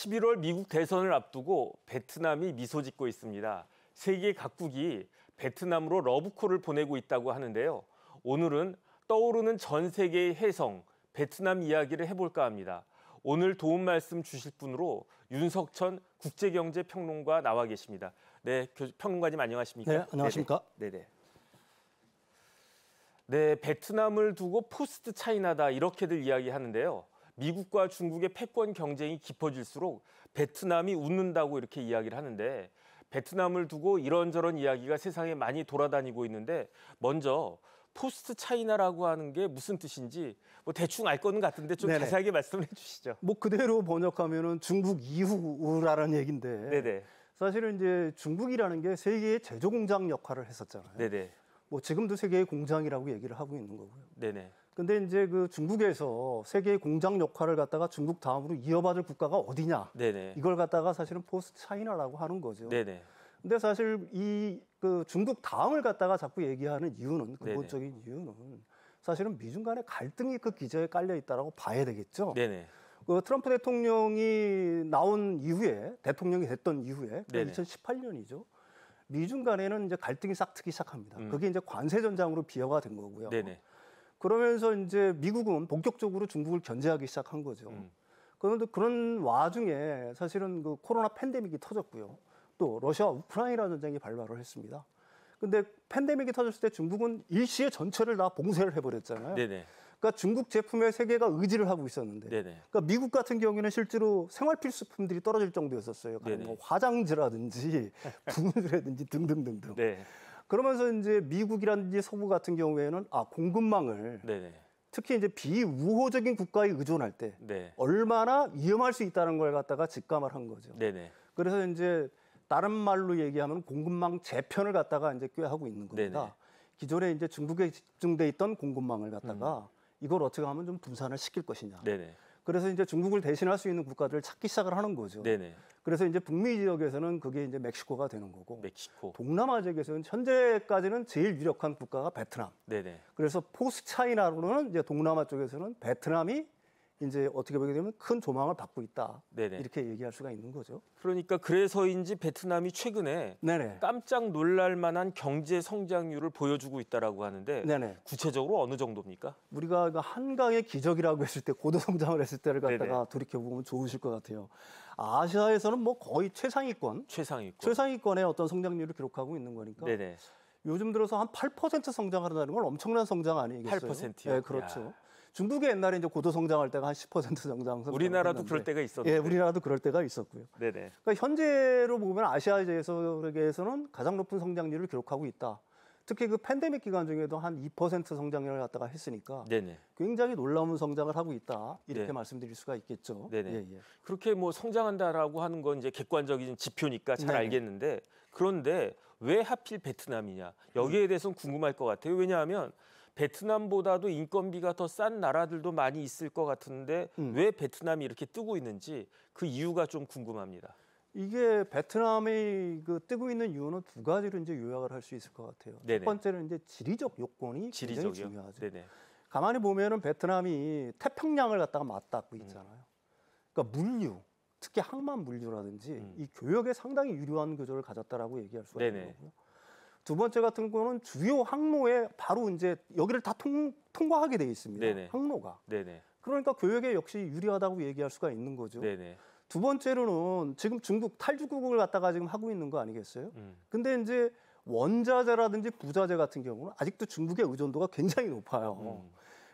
11월 미국 대선을 앞두고 베트남이 미소 짓고 있습니다. 세계 각국이 베트남으로 러브콜을 보내고 있다고 하는데요. 오늘은 떠오르는 전 세계의 혜성, 베트남 이야기를 해볼까 합니다. 오늘 도움 말씀 주실 분으로 윤석천 국제경제평론가 나와 계십니다. 네, 평론가님 안녕하십니까? 네, 안녕하십니까? 네네. 네네. 네, 베트남을 두고 post China다 이렇게들 이야기하는데요. 미국과 중국의 패권 경쟁이 깊어질수록 베트남이 웃는다고 이렇게 이야기를 하는데 베트남을 두고 이런저런 이야기가 세상에 많이 돌아다니고 있는데 먼저 포스트 차이나라고 하는 게 무슨 뜻인지 뭐 대충 알 거는 같은데 좀 네네. 자세하게 말씀을 해주시죠. 뭐 그대로 번역하면은 중국 이후라는 얘긴데 네네. 사실은 이제 중국이라는 게 세계의 제조 공장 역할을 했었잖아요. 네네. 뭐 지금도 세계의 공장이라고 얘기를 하고 있는 거고요. 네네. 근데 이제 그 중국에서 세계의 공장 역할을 갖다가 중국 다음으로 이어받을 국가가 어디냐. 네네. 이걸 갖다가 사실은 포스트 차이나라고 하는 거죠. 네네. 근데 사실 이 그 중국 다음을 갖다가 자꾸 얘기하는 이유는 근본적인 네네. 이유는 사실은 미중 간의 갈등이 그 기저에 깔려 있다라고 봐야 되겠죠. 네네. 그 트럼프 대통령이 나온 이후에 대통령이 됐던 이후에 그 2018년이죠. 미중 간에는 이제 갈등이 싹 트기 시작합니다. 음. 그게 이제 관세 전장으로 비화가 된 거고요. 네네. 그러면서 이제 미국은 본격적으로 중국을 견제하기 시작한 거죠. 음. 그런데 그런 와중에 사실은 그 코로나 팬데믹이 터졌고요. 또 러시아 우크라이나 전쟁이 발발을 했습니다. 근데 팬데믹이 터졌을 때 중국은 일시에 전체를 다 봉쇄를 해버렸잖아요. 네네. 그러니까 중국 제품에 세계가 의지를 하고 있었는데, 네네. 그러니까 미국 같은 경우에는 실제로 생활 필수품들이 떨어질 정도였었어요. 뭐 화장지라든지 분유라든지 등등등등. 네. 그러면서 이제 미국이라든지 서구 같은 경우에는 아 공급망을 네네. 특히 이제 비우호적인 국가에 의존할 때 네. 얼마나 위험할 수 있다는 걸 갖다가 직감을 한 거죠. 네네. 그래서 이제 다른 말로 얘기하면 공급망 재편을 갖다가 이제 꾀하고 있는 겁니다. 네네. 기존에 이제 중국에 집중돼 있던 공급망을 갖다가 음. 이걸 어떻게 하면 좀 분산을 시킬 것이냐. 네네. 그래서 이제 중국을 대신할 수 있는 국가들을 찾기 시작을 하는 거죠. 네네. 그래서 이제 북미 지역에서는 그게 이제 멕시코가 되는 거고, 멕시코. 동남아 지역에서는 현재까지는 제일 유력한 국가가 베트남. 네네. 그래서 포스 차이나로는 이제 동남아 쪽에서는 베트남이 이제 어떻게 보게 되면 큰 조망을 받고 있다. 네네. 이렇게 얘기할 수가 있는 거죠. 그러니까 그래서인지 베트남이 최근에 네네. 깜짝 놀랄 만한 경제 성장률을 보여주고 있다라고 하는데 네네. 구체적으로 어느 정도입니까? 우리가 그 한강의 기적이라고 했을 때 고도 성장을 했을 때를 갖다가 돌이켜 보면 좋으실 것 같아요. 아시아에서는 뭐 거의 최상위권, 최상위권, 최상위권의 어떤 성장률을 기록하고 있는 거니까. 네네. 요즘 들어서 한 8% 성장한다는 건 엄청난 성장 아니겠어요? 8%요? 네, 그렇죠. 야. 중국이 옛날에 이제 고도 성장할 때가 한 10% 성장. 우리나라도 그럴 때가 있었는데. 예, 우리나라도 그럴 때가 있었고요. 네네. 그러니까 현재로 보면 아시아에서는 가장 높은 성장률을 기록하고 있다. 특히 그 팬데믹 기간 중에도 한 2% 성장률을 갖다가 했으니까 네네. 굉장히 놀라운 성장을 하고 있다 이렇게 네. 말씀드릴 수가 있겠죠. 네네. 예, 예. 그렇게 뭐 성장한다라고 하는 건 이제 객관적인 지표니까 잘 네네. 알겠는데 그런데 왜 하필 베트남이냐 여기에 대해서는 궁금할 것 같아요. 왜냐하면 베트남보다도 인건비가 더 싼 나라들도 많이 있을 것 같은데 음. 왜 베트남이 이렇게 뜨고 있는지 그 이유가 좀 궁금합니다. 이게 베트남이 그 뜨고 있는 이유는 두 가지로 이제 요약을 할 수 있을 것 같아요. 네네. 첫 번째는 이제 지리적 요건이 지리적이요? 굉장히 중요하죠. 네네. 가만히 보면은 베트남이 태평양을 갖다가 맞닿고 있잖아요. 음. 그러니까 물류, 특히 항만 물류라든지 음. 이 교역에 상당히 유리한 구조를 가졌다라고 얘기할 수가 네네. 있는 거고요. 두 번째 같은 거는 주요 항로에 바로 이제 여기를 다 통, 통과하게 돼 있습니다. 네네. 항로가. 네네. 그러니까 교역에 역시 유리하다고 얘기할 수가 있는 거죠. 네네. 두 번째로는 지금 중국 탈주국을 갖다가 지금 하고 있는 거 아니겠어요? 음. 근데 이제 원자재라든지 부자재 같은 경우는 아직도 중국의 의존도가 굉장히 높아요. 음.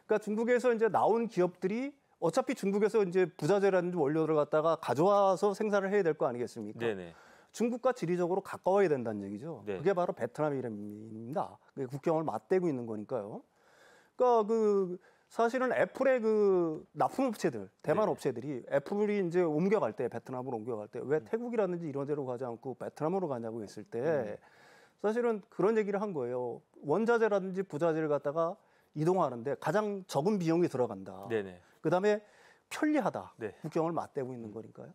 그러니까 중국에서 이제 나온 기업들이 어차피 중국에서 이제 부자재라든지 원료를 갖다가 가져와서 생산을 해야 될 거 아니겠습니까? 네네. 중국과 지리적으로 가까워야 된다는 얘기죠. 네. 그게 바로 베트남이랍니다. 국경을 맞대고 있는 거니까요. 그러니까 그 사실은 애플의 그 납품 업체들, 대만 네. 업체들이 애플이 이제 옮겨갈 때 베트남으로 옮겨갈 때왜 음. 태국이라든지 이런 데로 가지 않고 베트남으로 가냐고 했을 때 음. 사실은 그런 얘기를 한 거예요. 원자재라든지 부자재를 갖다가 이동하는데 가장 적은 비용이 들어간다. 네네. 그다음에 편리하다. 네. 국경을 맞대고 있는 음. 거니까요.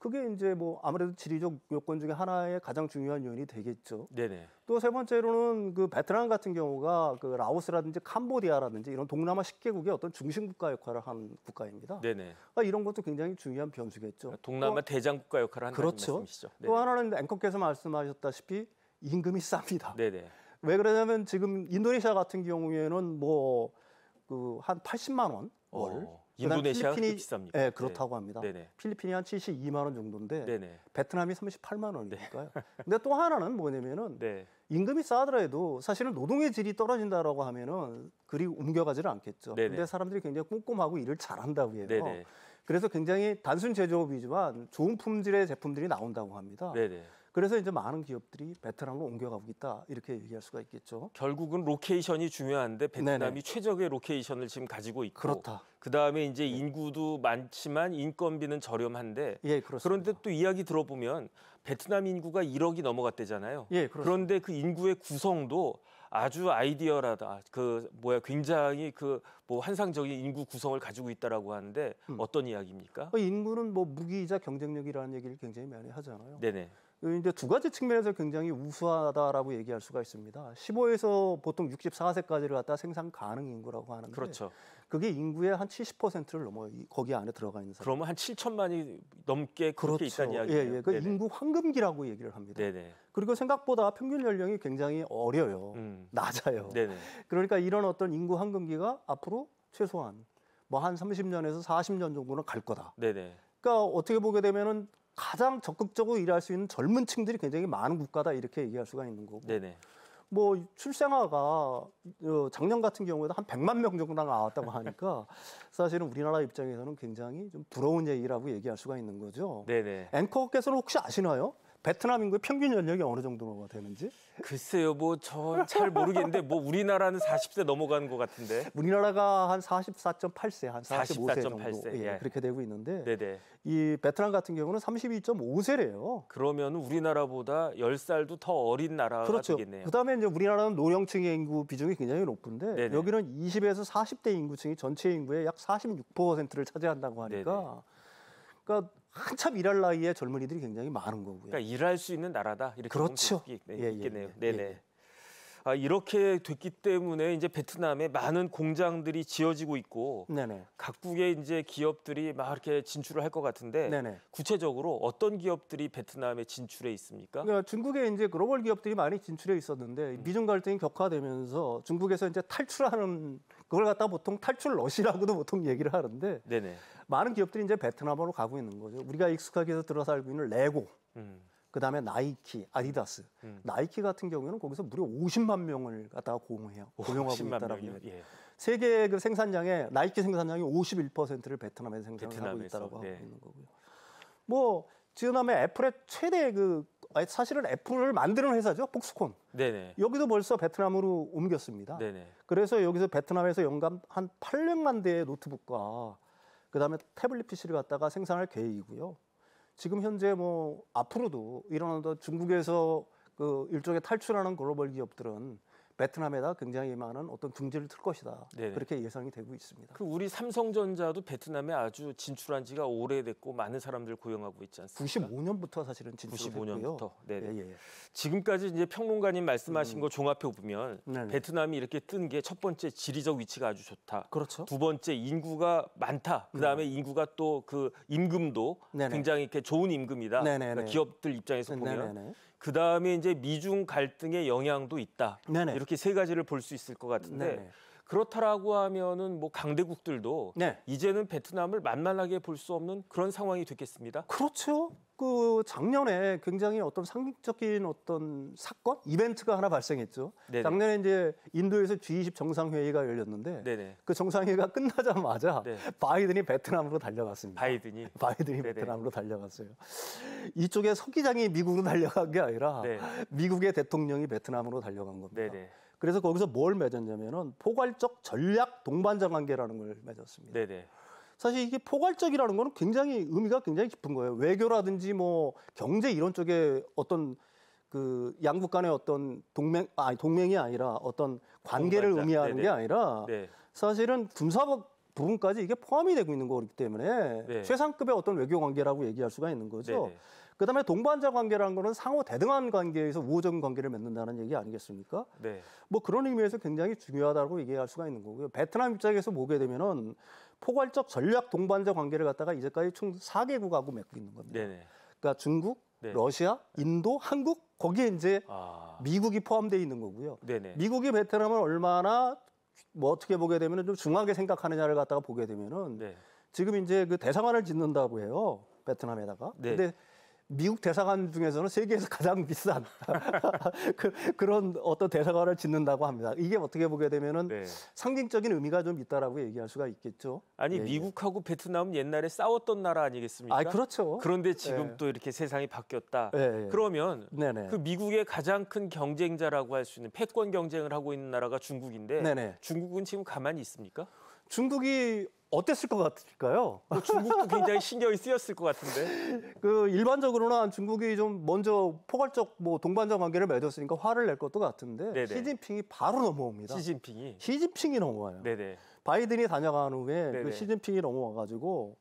그게 이제 뭐 아무래도 지리적 요건 중에 하나의 가장 중요한 요인이 되겠죠. 네네. 또 세 번째로는 그 베트남 같은 경우가 그 라오스라든지 캄보디아라든지 이런 동남아 10개국의 어떤 중심 국가 역할을 한 국가입니다. 네네. 그러니까 이런 것도 굉장히 중요한 변수겠죠. 동남아 또, 대장 국가 역할을 한다는 그렇죠. 말씀이시죠. 네네. 또 하나는 앵커께서 말씀하셨다시피 임금이 쌉니다. 네네. 왜 그러냐면 지금 인도네시아 같은 경우에는 뭐 그 한 80만 원 월. 어. 인도네시아가 필리핀이 비쌉니까? 네, 그렇다고 합니다. 네네. 필리핀이 한 72만 원 정도인데 네네. 베트남이 38만 원이니까요. 네. 근데 또 하나는 뭐냐면은 네. 임금이 싸더라도 사실은 노동의 질이 떨어진다라고 하면은 그리 옮겨가지를 않겠죠. 네네. 근데 사람들이 굉장히 꼼꼼하고 일을 잘한다고 해요. 네네. 그래서 굉장히 단순 제조업이지만 좋은 품질의 제품들이 나온다고 합니다. 네네. 그래서 이제 많은 기업들이 베트남으로 옮겨가고 있다 이렇게 얘기할 수가 있겠죠. 결국은 location이 중요한데 베트남이 네네. 최적의 location을 지금 가지고 있고 그렇다. 그다음에 이제 네. 인구도 많지만 인건비는 저렴한데 예, 그런데 또 이야기 들어보면 베트남 인구가 1억이 넘어갔대잖아요. 예, 그런데 그 인구의 구성도 아주 ideal하다. 그 뭐야 굉장히 그 뭐 환상적인 인구 구성을 가지고 있다라고 하는데 음. 어떤 이야기입니까? 그 인구는 뭐 무기이자 경쟁력이라는 얘기를 굉장히 많이 하잖아요. 네네. 이제 두 가지 측면에서 굉장히 우수하다라고 얘기할 수가 있습니다. 15에서 보통 64세까지를 갖다 생산 가능 인구라고 하는데 그렇죠. 그게 인구의 한 70%를 넘어 거기 안에 들어가 있는 사람. 그러면 한 7천만이 넘게 그렇게 그렇죠. 있다는 이야기예요. 예, 예. 그 인구 황금기라고 얘기를 합니다. 네네. 그리고 생각보다 평균 연령이 굉장히 어려요. 음. 낮아요. 네네. 그러니까 이런 어떤 인구 황금기가 앞으로 최소한 뭐 한 30년에서 40년 정도는 갈 거다. 네네. 그러니까 어떻게 보게 되면은 가장 적극적으로 일할 수 있는 젊은 층들이 굉장히 많은 국가다 이렇게 얘기할 수가 있는 거고. 네네. 뭐 출생아가 어, 작년 같은 경우에도 한 100만 명 정도 나왔다고 하니까 사실은 우리나라 입장에서는 굉장히 좀 부러운 얘기라고 얘기할 수가 있는 거죠. 네네. 앵커께서는 혹시 아시나요? 베트남 인구의 평균 연령이 어느 정도가 되는지? 글쎄요, 뭐 저 잘 모르겠는데 뭐 우리나라는 40세 넘어가는 것 같은데. 우리나라가 한 44.8세, 한 45세 44.8세, 정도 예, 예. 그렇게 되고 있는데 네네. 이 베트남 같은 경우는 32.5세래요. 그러면 우리나라보다 10살도 더 어린 나라가 그렇죠. 되겠네요. 그다음에 이제 우리나라는 노령층의 인구 비중이 굉장히 높은데 네네. 여기는 20에서 40대 인구층이 전체 인구의 약 46%를 차지한다고 하니까 네네. 그러니까 한참 일할 나이에 젊은이들이 굉장히 많은 거고요. 그러니까 일할 수 있는 나라다 이렇게 그렇죠. 보면 예, 예, 있겠네요. 예, 네네. 예. 아, 이렇게 됐기 때문에 이제 베트남에 많은 공장들이 지어지고 있고 네네. 각국의 이제 기업들이 막 이렇게 진출을 할 것 같은데 네네. 구체적으로 어떤 기업들이 베트남에 진출해 있습니까? 그러니까 중국에 이제 글로벌 기업들이 많이 진출해 있었는데 음. 미중 갈등이 격화되면서 중국에서 이제 탈출하는 그걸 갖다 보통 탈출 러시라고도 보통 얘기를 하는데 네네. 많은 기업들이 이제 베트남으로 가고 있는 거죠. 우리가 익숙하게 해서 들어 살고 있는 레고, 음. 그다음에 나이키, 아디다스. 음. 나이키 같은 경우에는 거기서 무려 50만 명을 갖다가 고용해요. 고용하고 50만 있다라고? 합니다. 예. 세계 그 생산량의 나이키 생산량의 51%를 베트남에서 생산을 하고 베트남에서, 있다라고 네. 하고 있는 거고요. 뭐 지금함에 애플의 최대 그 사실은 애플을 만드는 회사죠. 폭스콘. 네네. 여기도 벌써 베트남으로 옮겼습니다. 네네. 그래서 여기서 베트남에서 연간 한 800만 대의 노트북과 그다음에 태블릿 PC를 갖다가 생산할 계획이고요. 지금 현재 뭐 앞으로도 어떤 중국에서 그 일종의 탈출하는 글로벌 기업들은 베트남에다 굉장히 많은 어떤 둥지를 틀 것이다. 네네. 그렇게 예상이 되고 있습니다. 그 우리 삼성전자도 베트남에 아주 진출한 지가 오래됐고 많은 사람들 고용하고 있지 않습니까? 95년부터 사실은 진출했고요. 95년부터. 네. 예, 예. 지금까지 이제 평론가님 말씀하신 거 종합해 보면 음. 네네. 베트남이 이렇게 뜬 게 첫 번째 지리적 위치가 아주 좋다. 그렇죠. 두 번째 인구가 많다. 그다음에 인구가 또 그 임금도 네네. 굉장히 이렇게 좋은 임금이다. 그러니까 기업들 입장에서 보면. 그 다음에 이제 미중 갈등의 영향도 있다. 네네. 이렇게 세 가지를 볼 수 있을 것 같은데 네네. 그렇다라고 하면은 뭐 강대국들도 네. 이제는 베트남을 만만하게 볼 수 없는 그런 상황이 됐겠습니다. 그렇죠. 그 작년에 굉장히 어떤 상징적인 어떤 사건, 이벤트가 하나 발생했죠. 네네. 작년에 이제 인도에서 G20 정상회의가 열렸는데 네네. 그 정상회의가 끝나자마자 네. 바이든이 베트남으로 달려갔습니다. 바이든이 바이든이 네네. 베트남으로 달려갔어요. 이쪽에 서기장이 미국으로 달려간 게 아니라 네. 미국의 대통령이 베트남으로 달려간 겁니다. 네네. 그래서 거기서 뭘 맺었냐면은 포괄적 전략 동반자 관계라는 걸 맺었습니다. 네네. 사실 이게 포괄적이라는 거는 굉장히 의미가 굉장히 깊은 거예요. 외교라든지 뭐 경제 이런 쪽에 어떤 그 양국 간의 어떤 동맹 아니 동맹이 아니라 어떤 관계를 동반자. 의미하는 네네. 게 아니라 네. 사실은 군사적 부분까지 이게 포함이 되고 있는 거기 때문에 네. 최상급의 어떤 외교 관계라고 얘기할 수가 있는 거죠. 네. 그다음에 동반자 관계라는 거는 상호 대등한 관계에서 우호적인 관계를 맺는다는 얘기 아니겠습니까? 네. 뭐 그런 의미에서 굉장히 중요하다고 얘기할 수가 있는 거고요. 베트남 입장에서 보게 되면은 포괄적 전략 동반자 관계를 갖다가 이제까지 총 4개국하고 맺고 있는 겁니다. 네네. 그러니까 중국, 네. 러시아, 인도, 한국 거기에 이제 아... 미국이 포함되어 있는 거고요. 네네. 미국이 베트남을 얼마나 뭐 어떻게 보게 되면은 좀 중하게 생각하느냐를 갖다가 보게 되면은 네. 지금 이제 그 대사관을 짓는다고 해요. 베트남에다가. 네. 근데 미국 대사관 중에서는 세계에서 가장 비싼 그, 그런 어떤 대사관을 짓는다고 합니다. 이게 어떻게 보게 되면은 네. 상징적인 의미가 좀 있다라고 얘기할 수가 있겠죠. 아니 예, 예. 미국하고 베트남은 옛날에 싸웠던 나라 아니겠습니까? 아, 그렇죠. 그런데 지금 예. 또 이렇게 세상이 바뀌었다. 예, 예. 그러면 네네. 그 미국의 가장 큰 경쟁자라고 할 수 있는 패권 경쟁을 하고 있는 나라가 중국인데 네네. 중국은 지금 가만히 있습니까? 중국이 어땠을 것 같을까요? 뭐 중국도 굉장히 신경이 쓰였을 것 같은데. 그 일반적으로는 중국이 좀 먼저 포괄적 뭐 동반자 관계를 맺었으니까 화를 낼 것도 같은데 네네. 시진핑이 바로 넘어옵니다. 시진핑이. 시진핑이 넘어와요. 네네. 바이든이 다녀간 후에 그 시진핑이 넘어와가지고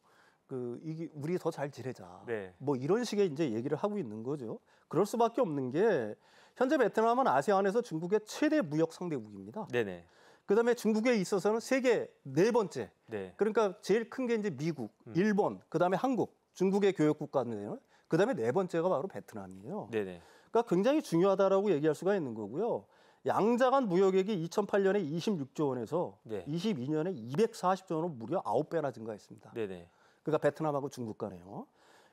그 이게 우리 더 잘 지내자. 네. 뭐 이런 식의 이제 얘기를 하고 있는 거죠. 그럴 수밖에 없는 게 현재 베트남은 아세안에서 중국의 최대 무역 상대국입니다. 네네. 그다음에 중국에 있어서는 세계 네 번째. 네. 그러니까 제일 큰 게 이제 미국, 음. 일본, 그다음에 한국, 중국의 교역 국가인데요. 그다음에 네 번째가 바로 베트남이에요. 네네. 그러니까 굉장히 중요하다라고 얘기할 수가 있는 거고요. 양자간 무역액이 2008년에 26조 원에서 네. 22년에 240조 원으로 무려 9배나 증가했습니다. 네네. 그러니까 베트남하고 중국 간에요.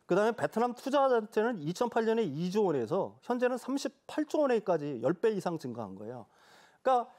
그다음에 베트남 투자 자체는 2008년에 2조 원에서 현재는 38조 원에까지 10배 이상 증가한 거예요. 그러니까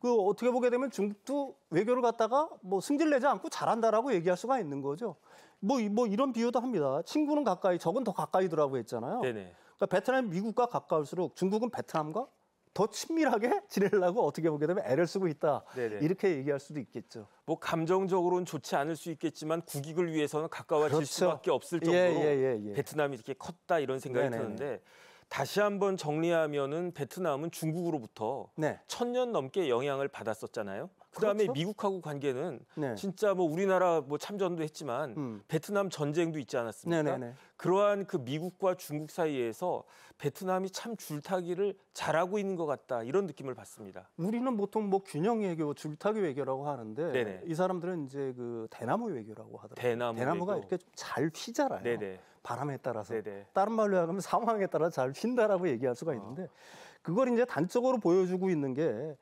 그 어떻게 보게 되면 중국도 외교를 갖다가 뭐 승질내지 않고 잘한다라고 얘기할 수가 있는 거죠. 뭐, 뭐 이런 비유도 합니다. 친구는 가까이, 적은 더 가까이더라고 했잖아요. 네네. 그러니까 베트남 미국과 가까울수록 중국은 베트남과 더 친밀하게 지내려고 어떻게 보게 되면 애를 쓰고 있다. 네네. 이렇게 얘기할 수도 있겠죠. 뭐 감정적으로는 좋지 않을 수 있겠지만 국익을 위해서는 가까워질 그렇죠. 수밖에 없을 정도로 예, 예, 예, 예. 베트남이 이렇게 컸다 이런 생각이 네네. 드는데 다시 한번 정리하면은 베트남은 중국으로부터 네. 천년 넘게 영향을 받았었잖아요. 그다음에 그렇죠? 미국하고 관계는 네. 진짜 뭐 우리나라 뭐 참전도 했지만 음. 베트남 전쟁도 있지 않았습니까? 네네네. 그러한 그 미국과 중국 사이에서 베트남이 참 줄타기를 잘하고 있는 것 같다 이런 느낌을 받습니다. 우리는 보통 뭐 균형 외교, 줄타기 외교라고 하는데 네네. 이 사람들은 이제 그 대나무 외교라고 하더라고요. 대나무 외교. 이렇게 좀잘 휘잖아요. 네네. 바람에 따라서 네네. 다른 말로 하면 상황에 따라 잘 핀다라고 얘기할 수가 있는데 어. 그걸 이제 단적으로 보여주고 있는 게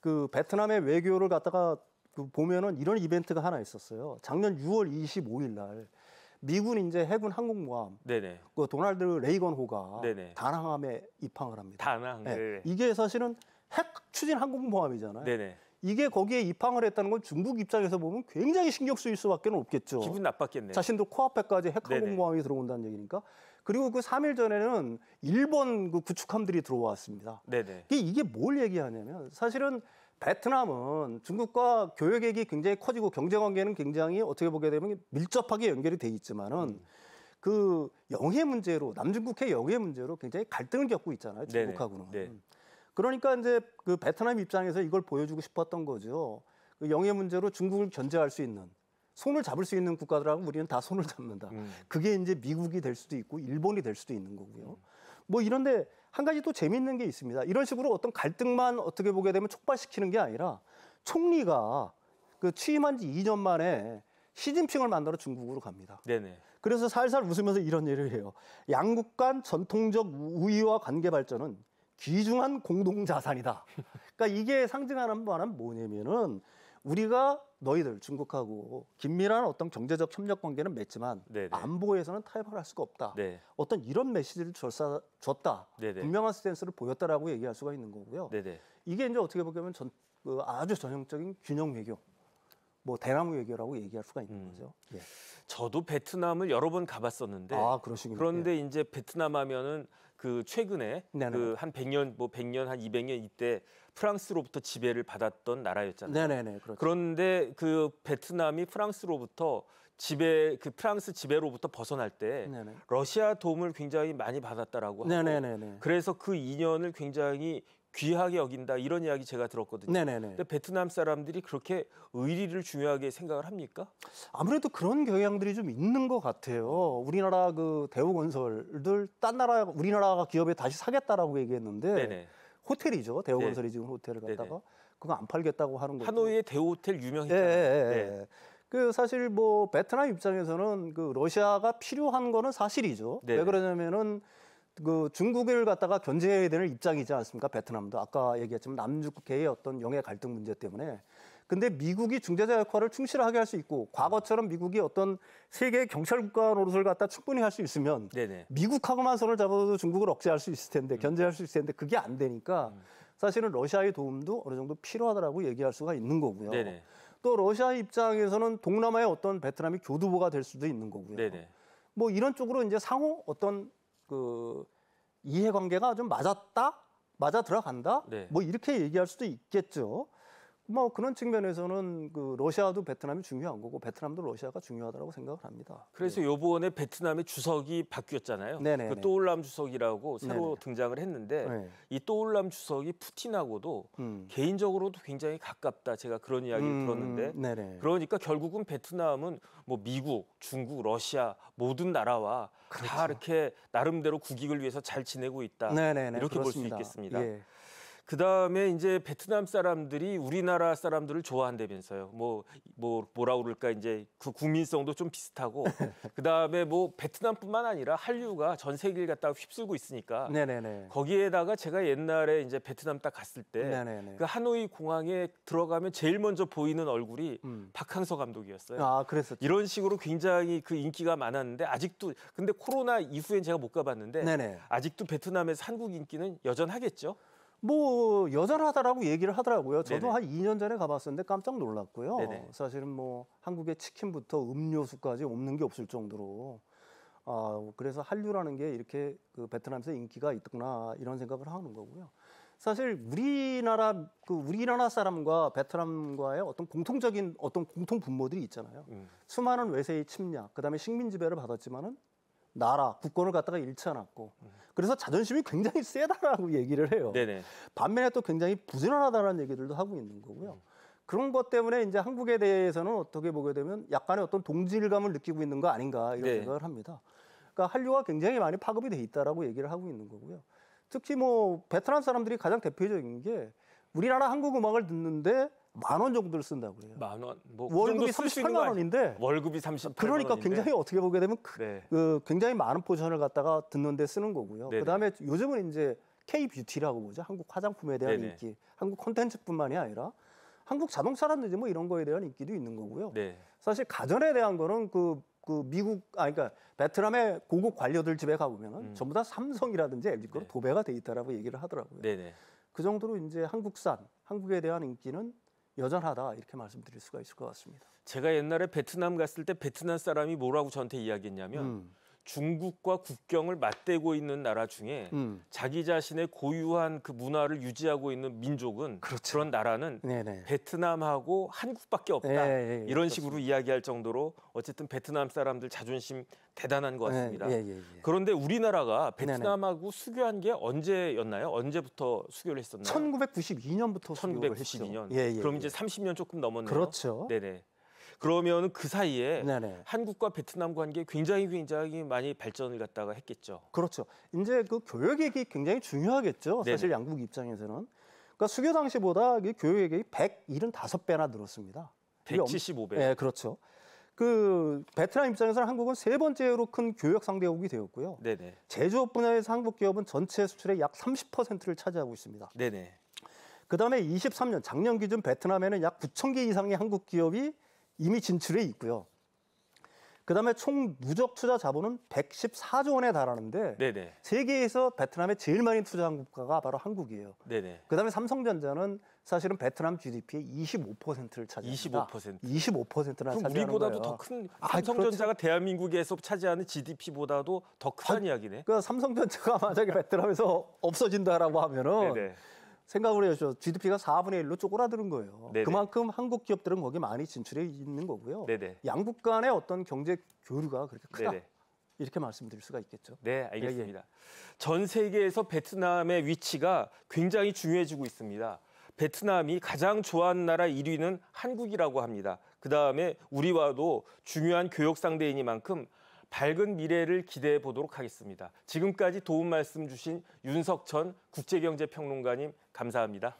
그 베트남의 외교를 갖다가 그 보면은 이런 이벤트가 하나 있었어요. 작년 6월 25일 날 미군 이제 해군 항공모함 네네. 그 도널드 레이건 호가 네네. 다낭함에 입항을 합니다. 다낭. 네. 이게 사실은 핵 추진 항공모함이잖아요. 네네. 이게 거기에 입항을 했다는 건 중국 입장에서 보면 굉장히 신경 쓰일 수밖에 없겠죠. 기분 나빴겠네요. 자신도 코앞에까지 핵 항공모함이 들어온다는 얘기니까. 그리고 그 3일 전에는 일본 그 구축함들이 들어왔습니다. 네네. 이게 뭘 얘기하냐면 사실은 베트남은 중국과 교역액이 굉장히 커지고 경제 관계는 굉장히 어떻게 보게 되면 밀접하게 연결이 돼 있지만은 음. 그 영해 문제로 남중국해 영해 문제로 굉장히 갈등을 겪고 있잖아요. 중국하고는. 네. 그러니까 이제 그 베트남 입장에서 이걸 보여주고 싶었던 거죠. 그 영해 문제로 중국을 견제할 수 있는 손을 잡을 수 있는 국가들하고 우리는 다 손을 잡는다. 음. 그게 이제 미국이 될 수도 있고 일본이 될 수도 있는 거고요. 음. 뭐 이런데 한 가지 또 재미있는 게 있습니다. 이런 식으로 어떤 갈등만 어떻게 보게 되면 촉발시키는 게 아니라 총리가 그 취임한 지 2년 만에 시진핑을 만나러 중국으로 갑니다. 네네. 그래서 살살 웃으면서 이런 얘기를 해요. 양국 간 전통적 우위와 관계 발전은 귀중한 공동 자산이다. 그러니까 이게 상징하는 바는 뭐냐면은 우리가 너희들 중국하고 긴밀한 어떤 경제적 협력 관계는 맺지만 네네. 안보에서는 타협을 할 수가 없다. 네. 어떤 이런 메시지를 줬다. 줬다. 분명한 스탠스를 보였다라고 얘기할 수가 있는 거고요. 네네. 이게 이제 어떻게 보면 전, 그 아주 전형적인 균형 외교, 뭐 대나무 외교라고 얘기할 수가 있는 음. 거죠. 예. 저도 베트남을 여러 번 가봤었는데 아, 그러시군요. 그런데 예. 이제 베트남 하면은 그 최근에 그 한 100년 뭐 100년 한 200년 이때 프랑스로부터 지배를 받았던 나라였잖아요. 네네네. 그렇죠. 그런데 그 베트남이 프랑스로부터 지배 그 프랑스 지배로부터 벗어날 때 네네. 러시아 도움을 굉장히 많이 받았다라고 하고 네네네네. 그래서 그 인연을 굉장히 귀하게 여긴다 이런 이야기 제가 들었거든요. 네네네. 근데 베트남 사람들이 그렇게 의리를 중요하게 생각을 합니까? 아무래도 그런 경향들이 좀 있는 것 같아요. 우리나라 그 대우건설들 딴 나라 우리나라가 기업에 다시 사겠다라고 얘기했는데 네네. 호텔이죠. 대우건설이 네. 지금 호텔을 갖다가 네네. 그거 안 팔겠다고 하는 거죠. 하노이의 대우호텔 유명했잖아요. 예, 예, 예. 네. 그 사실 뭐 베트남 입장에서는 그 러시아가 필요한 거는 사실이죠. 네왜 그러냐면은 그 중국을 갖다가 견제해야 되는 입장이지 않습니까? 베트남도 아까 얘기했지만 남중국해의 어떤 영해 갈등 문제 때문에 근데 미국이 중재자 역할을 충실하게 할 수 있고 과거처럼 미국이 어떤 세계 경찰 국가 노릇을 갖다 충분히 할 수 있으면 네네. 미국하고만 손을 잡아도 중국을 억제할 수 있을 텐데 음. 견제할 수 있을 텐데 그게 안 되니까 음. 사실은 러시아의 도움도 어느 정도 필요하다라고 얘기할 수가 있는 거고요. 네네. 또 러시아 입장에서는 동남아의 어떤 베트남이 교두보가 될 수도 있는 거고요. 네네. 뭐 이런 쪽으로 이제 상호 어떤 그 이해관계가 좀 맞았다, 맞아 들어간다, 네. 뭐 이렇게 얘기할 수도 있겠죠. 뭐 그런 측면에서는 그 러시아도 베트남이 중요한 거고 베트남도 러시아가 중요하다고 생각을 합니다. 그래서 네. 요번에 베트남의 주석이 바뀌었잖아요. 네네 그 또올람 주석이라고 새로 네네. 등장을 했는데 네. 이 또올람 주석이 푸틴하고도 음. 개인적으로도 굉장히 가깝다. 제가 그런 이야기를 음, 들었는데 네네. 그러니까 결국은 베트남은 뭐 미국, 중국, 러시아 모든 나라와 그렇죠. 다 이렇게 나름대로 국익을 위해서 잘 지내고 있다. 네네네. 이렇게 볼 수 있겠습니다. 예. 그 다음에 이제 베트남 사람들이 우리나라 사람들을 좋아한다면서요. 뭐, 뭐, 뭐라 그럴까, 이제 그 국민성도 좀 비슷하고. 그 다음에 뭐 베트남뿐만 아니라 한류가 전 세계를 갖다가 휩쓸고 있으니까. 네네네. 거기에다가 제가 옛날에 이제 베트남 딱 갔을 때. 그 하노이 공항에 들어가면 제일 먼저 보이는 얼굴이 음. 박항서 감독이었어요. 아, 그랬었죠. 이런 식으로 굉장히 그 인기가 많았는데 아직도, 근데 코로나 이후엔 제가 못 가봤는데. 네네. 아직도 베트남에서 한국 인기는 여전하겠죠? 뭐 여전하다라고 얘기를 하더라고요. 저도 네네. 한 2년 전에 가봤었는데 깜짝 놀랐고요. 네네. 사실은 뭐 한국의 치킨부터 음료수까지 없는 게 없을 정도로 아 그래서 한류라는 게 이렇게 그 베트남에서 인기가 있구나 이런 생각을 하는 거고요. 사실 우리나라 그 우리나라 사람과 베트남과의 어떤 공통적인 어떤 공통 분모들이 있잖아요. 음. 수많은 외세의 침략, 그다음에 식민 지배를 받았지만은 나라, 국권을 갖다가 잃지 않았고 그래서 자존심이 굉장히 세다라고 얘기를 해요. 네네. 반면에 또 굉장히 부지런하다는 얘기들도 하고 있는 거고요. 그런 것 때문에 이제 한국에 대해서는 어떻게 보게 되면 약간의 어떤 동질감을 느끼고 있는 거 아닌가 이런 네. 생각을 합니다. 그러니까 한류가 굉장히 많이 파급이 돼 있다라고 얘기를 하고 있는 거고요. 특히 뭐 베트남 사람들이 가장 대표적인 게 우리나라 한국 음악을 듣는데 만 원 정도를 쓴다고 그래요. 만 원. 뭐그 월급이 38만 원인데 월급이 30 그러니까 굉장히 어떻게 보게 되면 그, 네. 그 굉장히 많은 포션을 갖다가 듣는 데 쓰는 거고요. 네네. 그다음에 요즘은 이제 K 뷰티라고 보죠. 한국 화장품에 대한 네네. 인기, 한국 콘텐츠뿐만이 아니라 한국 자동차라든지 뭐 이런 거에 대한 인기도 있는 거고요. 네. 사실 가전에 대한 거는 그, 그 미국 아 그러니까 베트남의 고급 관료들 집에 가 보면은 음. 전부 다 삼성이라든지 LG 거로 네. 도배가 돼 있다라고 얘기를 하더라고요. 네네. 그 정도로 이제 한국산, 한국에 대한 인기는 여전하다 이렇게 말씀드릴 수가 있을 것 같습니다. 제가 옛날에 베트남 갔을 때 베트남 사람이 뭐라고 저한테 이야기했냐면 음. 중국과 국경을 맞대고 있는 나라 중에 음. 자기 자신의 고유한 그 문화를 유지하고 있는 민족은 그렇죠. 그런 나라는 네네. 베트남하고 한국밖에 없다. 예, 예, 예, 이런 식으로 이야기할 정도로 어쨌든 베트남 사람들 자존심 대단한 것 같습니다. 예, 예, 예, 그런데 우리나라가 베트남하고 네네. 수교한 게 언제였나요? 언제부터 수교를 했었나요? 1992년부터 1992년. 그럼 이제 30년 조금 넘었네요. 그렇죠. 네네. 그러면 그 사이에 네네. 한국과 베트남 관계 굉장히 굉장히 많이 발전을 갖다가 했겠죠. 그렇죠. 이제 그 교역액이 굉장히 중요하겠죠. 네네. 사실 양국 입장에서는. 그러니까 수교 당시보다 교역액이 175배나 늘었습니다. 175배. 네, 그렇죠. 그 베트남 입장에서는 한국은 세 번째로 큰 교역 상대국이 되었고요. 네네. 제조업 분야에서 한국 기업은 전체 수출의 약 30%를 차지하고 있습니다. 네네. 그다음에 23년 작년 기준 베트남에는 약 9천 개 이상의 한국 기업이 이미 진출해 있고요. 그다음에 총 누적 투자 자본은 114조 원에 달하는데 네네. 세계에서 베트남에 제일 많이 투자한 국가가 바로 한국이에요. 네네. 그다음에 삼성전자는 사실은 베트남 GDP의 25%를 차지합니다. 25%. 25%나 차지하는 우리보다도 더 큰 삼성전자가 아. 대한민국에서 차지하는 GDP보다도 더 아, 이야기네. 그러니까 삼성전자가 만약에 베트남에서 없어진다라고 하면은 네네. 생각을 해야죠. GDP가 4분의 1로 쪼그라드는 거예요. 네네. 그만큼 한국 기업들은 거기 많이 진출해 있는 거고요. 네네. 양국 간의 어떤 경제 교류가 그렇게 크다. 네네. 이렇게 말씀드릴 수가 있겠죠. 네, 알겠습니다. 예, 예. 전 세계에서 베트남의 위치가 굉장히 중요해지고 있습니다. 베트남이 가장 좋아하는 나라 1위는 한국이라고 합니다. 그 다음에 우리와도 중요한 교역 상대이니만큼 밝은 미래를 기대해 보도록 하겠습니다. 지금까지 도움 말씀 주신 윤석천 국제경제평론가님 감사합니다.